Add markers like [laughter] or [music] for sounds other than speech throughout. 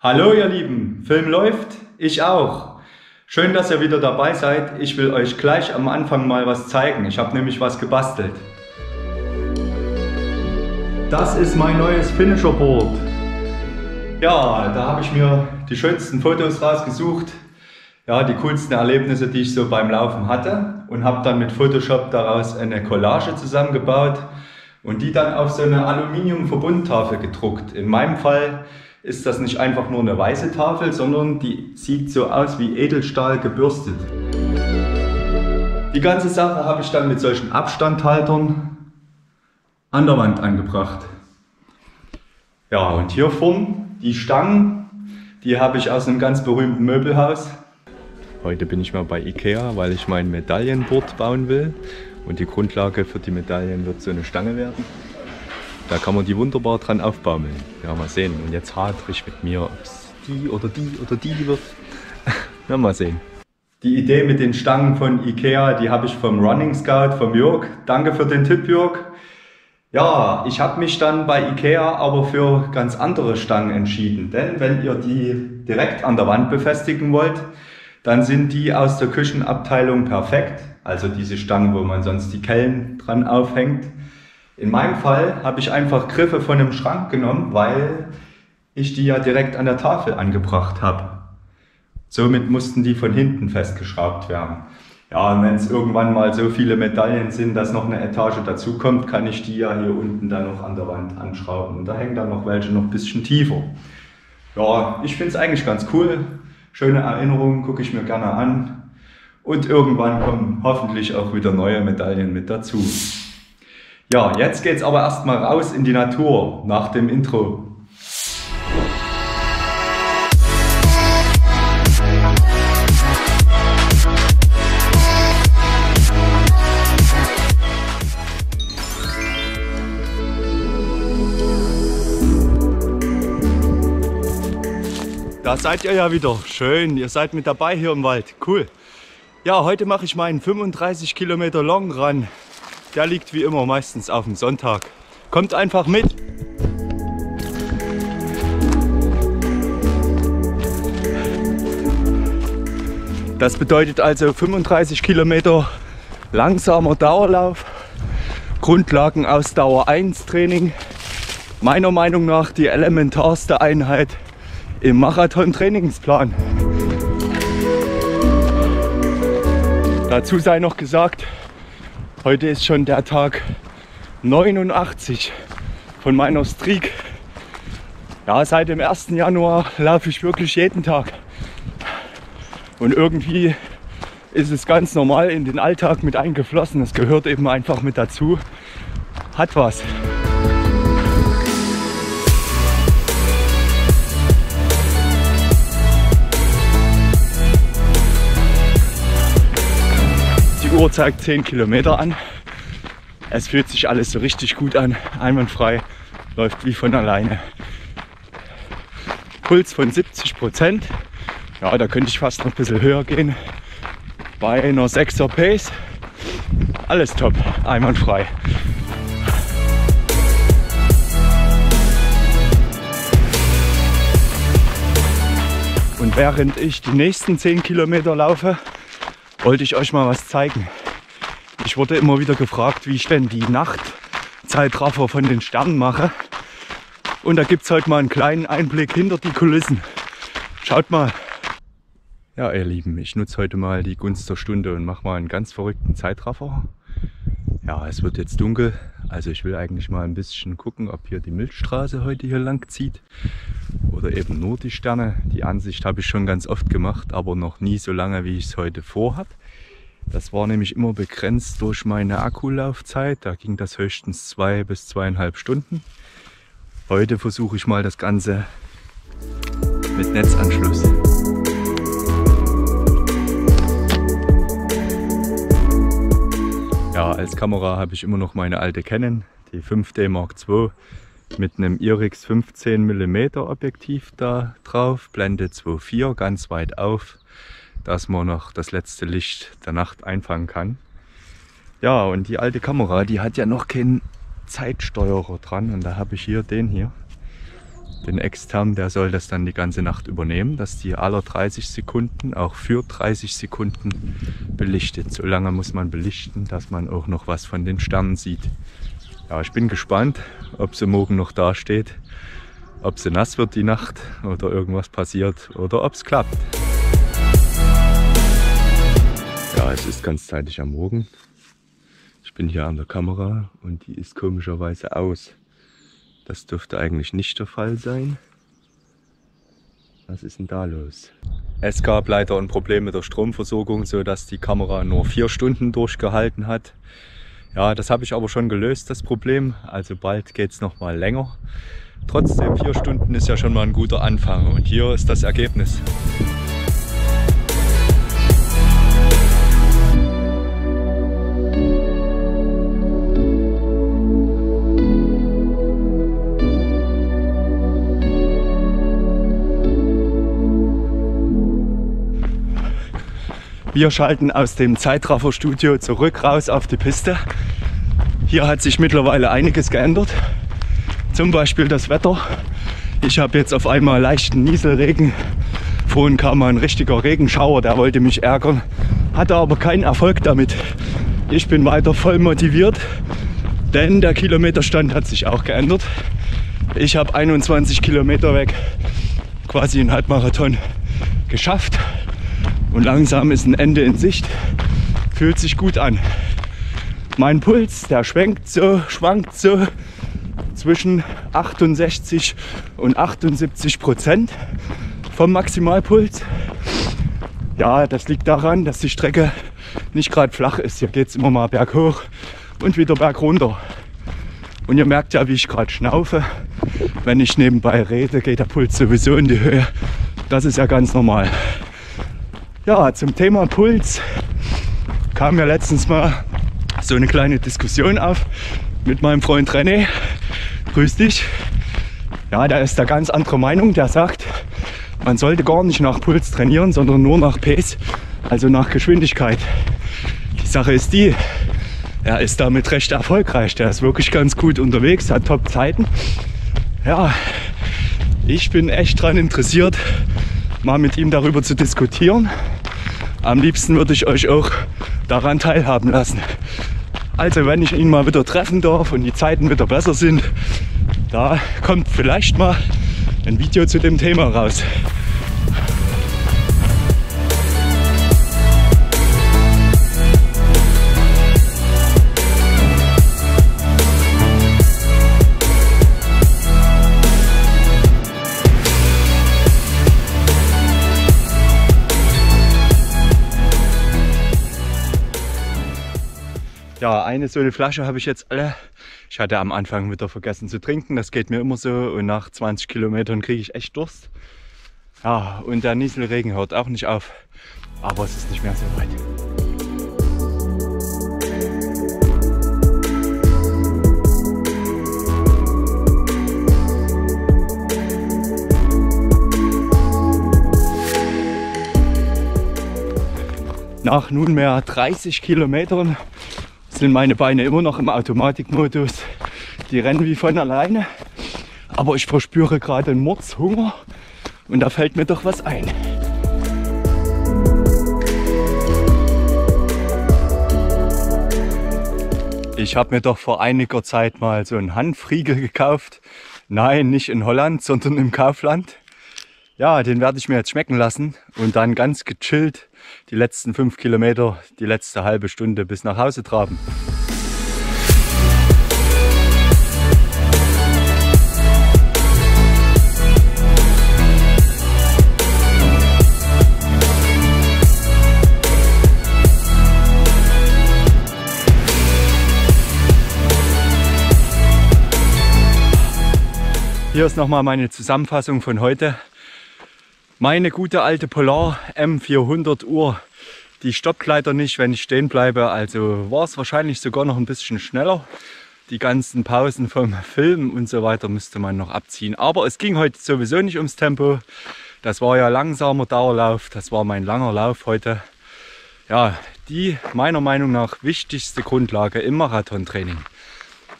Hallo ihr Lieben, Film läuft, ich auch. Schön, dass ihr wieder dabei seid. Ich will euch gleich am Anfang mal was zeigen. Ich habe nämlich was gebastelt. Das ist mein neues Finisher Board. Ja, da habe ich mir die schönsten Fotos rausgesucht. Ja, die coolsten Erlebnisse, die ich so beim Laufen hatte und habe dann mit Photoshop daraus eine Collage zusammengebaut und die dann auf so eine Aluminium-Verbundtafel gedruckt. In meinem Fall ist das nicht einfach nur eine weiße Tafel, sondern die sieht so aus wie Edelstahl gebürstet. Die ganze Sache habe ich dann mit solchen Abstandhaltern an der Wand angebracht. Ja, und hier vorn die Stangen, die habe ich aus einem ganz berühmten Möbelhaus. Heute bin ich mal bei Ikea, weil ich mein Medaillenboard bauen will. Und die Grundlage für die Medaillen wird so eine Stange werden. Da kann man die wunderbar dran aufbaumeln. Ja, mal sehen. Und jetzt hadere ich mit mir, ob es die oder die oder die wird. [laughs] ja, mal sehen. Die Idee mit den Stangen von Ikea, die habe ich vom Running Scout, vom Jörg. Danke für den Tipp, Jörg. Ja, ich habe mich dann bei Ikea aber für ganz andere Stangen entschieden. Denn wenn ihr die direkt an der Wand befestigen wollt, dann sind die aus der Küchenabteilung perfekt. Also diese Stangen, wo man sonst die Kellen dran aufhängt. In meinem Fall habe ich einfach Griffe von einem Schrank genommen, weil ich die ja direkt an der Tafel angebracht habe. Somit mussten die von hinten festgeschraubt werden. Ja, und wenn es irgendwann mal so viele Medaillen sind, dass noch eine Etage dazukommt, kann ich die ja hier unten dann noch an der Wand anschrauben. Und da hängen dann noch welche noch ein bisschen tiefer. Ja, ich finde es eigentlich ganz cool. Schöne Erinnerungen, gucke ich mir gerne an. Und irgendwann kommen hoffentlich auch wieder neue Medaillen mit dazu. Ja, jetzt geht's aber erstmal raus in die Natur nach dem Intro. Da seid ihr ja wieder. Schön, ihr seid mit dabei hier im Wald. Cool. Ja, heute mache ich meinen 35 Kilometer Long Run der liegt wie immer meistens auf dem Sonntag. Kommt einfach mit. Das bedeutet also 35 Kilometer langsamer Dauerlauf, Grundlagenausdauer 1 Training. Meiner Meinung nach die elementarste Einheit im Marathon-Trainingsplan. Dazu sei noch gesagt, Heute ist schon der Tag 89 von meiner Streak. Ja, seit dem 1. Januar laufe ich wirklich jeden Tag. Und irgendwie ist es ganz normal in den Alltag mit eingeflossen. Es gehört eben einfach mit dazu. Hat was. Uhr zeigt 10 Kilometer an. Es fühlt sich alles so richtig gut an, einwandfrei, läuft wie von alleine. Puls von 70 Prozent. Ja, da könnte ich fast noch ein bisschen höher gehen. Bei einer 6er Pace. Alles top, einwandfrei. Und während ich die nächsten 10 Kilometer laufe, wollte ich euch mal was zeigen. Ich wurde immer wieder gefragt, wie ich denn die Nachtzeitraffer von den Sternen mache. Und da gibt es heute mal einen kleinen Einblick hinter die Kulissen. Schaut mal. Ja, ihr Lieben, ich nutze heute mal die Gunst der Stunde und mache mal einen ganz verrückten Zeitraffer. Ja, es wird jetzt dunkel, also ich will eigentlich mal ein bisschen gucken, ob hier die Milchstraße heute hier lang zieht oder eben nur die Sterne. Die Ansicht habe ich schon ganz oft gemacht, aber noch nie so lange, wie ich es heute vorhabe. Das war nämlich immer begrenzt durch meine Akkulaufzeit. Da ging das höchstens zwei bis zweieinhalb Stunden. Heute versuche ich mal das Ganze mit Netzanschluss. Ja, als Kamera habe ich immer noch meine alte Canon, die 5D Mark II mit einem Irix 15 mm Objektiv da drauf, Blende 2.4 ganz weit auf dass man noch das letzte Licht der Nacht einfangen kann. Ja, und die alte Kamera, die hat ja noch keinen Zeitsteuerer dran und da habe ich hier den hier. Den extern, der soll das dann die ganze Nacht übernehmen, dass die aller 30 Sekunden, auch für 30 Sekunden belichtet. So lange muss man belichten, dass man auch noch was von den Sternen sieht. Ja, ich bin gespannt, ob sie morgen noch dasteht, ob sie nass wird die Nacht oder irgendwas passiert oder ob es klappt. Es ist ganz zeitig am Morgen. Ich bin hier an der Kamera und die ist komischerweise aus. Das dürfte eigentlich nicht der Fall sein. Was ist denn da los? Es gab leider ein Problem mit der Stromversorgung, so dass die Kamera nur vier Stunden durchgehalten hat. Ja, das habe ich aber schon gelöst, das Problem. Also bald geht es noch mal länger. Trotzdem, vier Stunden ist ja schon mal ein guter Anfang. Und hier ist das Ergebnis. Wir schalten aus dem Zeitraffer-Studio zurück raus auf die Piste. Hier hat sich mittlerweile einiges geändert. Zum Beispiel das Wetter. Ich habe jetzt auf einmal leichten Nieselregen. Vorhin kam ein richtiger Regenschauer, der wollte mich ärgern. Hatte aber keinen Erfolg damit. Ich bin weiter voll motiviert, denn der Kilometerstand hat sich auch geändert. Ich habe 21 Kilometer weg, quasi einen Halbmarathon geschafft. Und langsam ist ein Ende in Sicht. Fühlt sich gut an. Mein Puls, der schwenkt so, schwankt so zwischen 68 und 78 Prozent vom Maximalpuls. Ja, das liegt daran, dass die Strecke nicht gerade flach ist. Hier geht es immer mal berghoch und wieder bergunter. Und ihr merkt ja, wie ich gerade schnaufe. Wenn ich nebenbei rede, geht der Puls sowieso in die Höhe. Das ist ja ganz normal. Ja, zum Thema Puls kam ja letztens mal so eine kleine Diskussion auf mit meinem Freund René. Grüß dich. Ja, der ist da ganz andere Meinung. Der sagt, man sollte gar nicht nach Puls trainieren, sondern nur nach Pace, also nach Geschwindigkeit. Die Sache ist die, er ist damit recht erfolgreich. Der ist wirklich ganz gut unterwegs, hat Top-Zeiten. Ja, ich bin echt daran interessiert, mal mit ihm darüber zu diskutieren am liebsten würde ich euch auch daran teilhaben lassen. Also wenn ich ihn mal wieder treffen darf und die Zeiten wieder besser sind, da kommt vielleicht mal ein Video zu dem Thema raus. Ja, eine so eine Flasche habe ich jetzt alle. Ich hatte am Anfang wieder vergessen zu trinken. Das geht mir immer so. Und nach 20 Kilometern kriege ich echt Durst. Ja, und der Nieselregen hört auch nicht auf. Aber es ist nicht mehr so weit. Nach nunmehr 30 Kilometern sind meine Beine immer noch im Automatikmodus. Die rennen wie von alleine. Aber ich verspüre gerade einen Mordshunger und da fällt mir doch was ein. Ich habe mir doch vor einiger Zeit mal so einen Hanfriegel gekauft. Nein, nicht in Holland, sondern im Kaufland. Ja, den werde ich mir jetzt schmecken lassen und dann ganz gechillt die letzten fünf Kilometer, die letzte halbe Stunde bis nach Hause traben. Hier ist nochmal meine Zusammenfassung von heute. Meine gute alte Polar M400 Uhr, die stoppt leider nicht, wenn ich stehen bleibe. Also war es wahrscheinlich sogar noch ein bisschen schneller. Die ganzen Pausen vom [laughs] Film und so weiter müsste man noch abziehen. Aber es ging heute sowieso nicht ums Tempo. Das war ja langsamer Dauerlauf. Das war mein langer Lauf heute. Ja, die meiner Meinung nach wichtigste Grundlage im Marathontraining.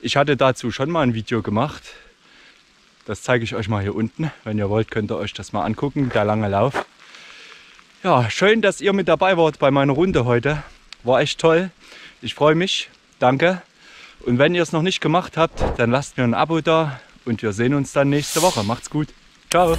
Ich hatte dazu schon mal ein Video gemacht. Das zeige ich euch mal hier unten. Wenn ihr wollt, könnt ihr euch das mal angucken, der lange Lauf. Ja, schön, dass ihr mit dabei wart bei meiner Runde heute. War echt toll. Ich freue mich. Danke. Und wenn ihr es noch nicht gemacht habt, dann lasst mir ein Abo da und wir sehen uns dann nächste Woche. Macht's gut. Ciao.